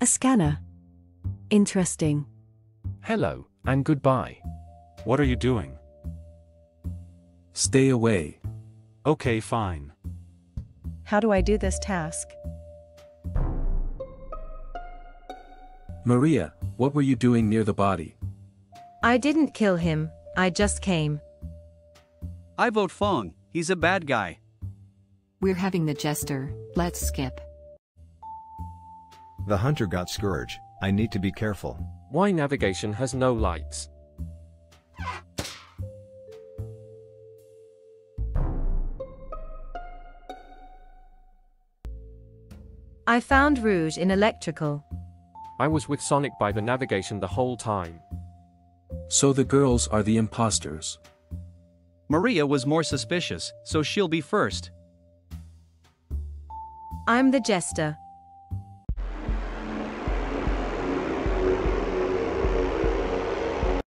A scanner. Interesting. Hello, and goodbye. What are you doing? Stay away. Okay, fine. How do I do this task? Maria, what were you doing near the body? I didn't kill him, I just came. I vote Fong, he's a bad guy. We're having the jester, let's skip. The hunter got Scourge, I need to be careful. Why navigation has no lights? I found Rouge in electrical. I was with Sonic by the navigation the whole time. So the girls are the imposters. Maria was more suspicious, so she'll be first. I'm the jester.